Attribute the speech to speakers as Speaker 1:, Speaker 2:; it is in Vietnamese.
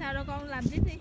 Speaker 1: sao đâu con làm tiếp đi.